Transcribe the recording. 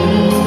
you.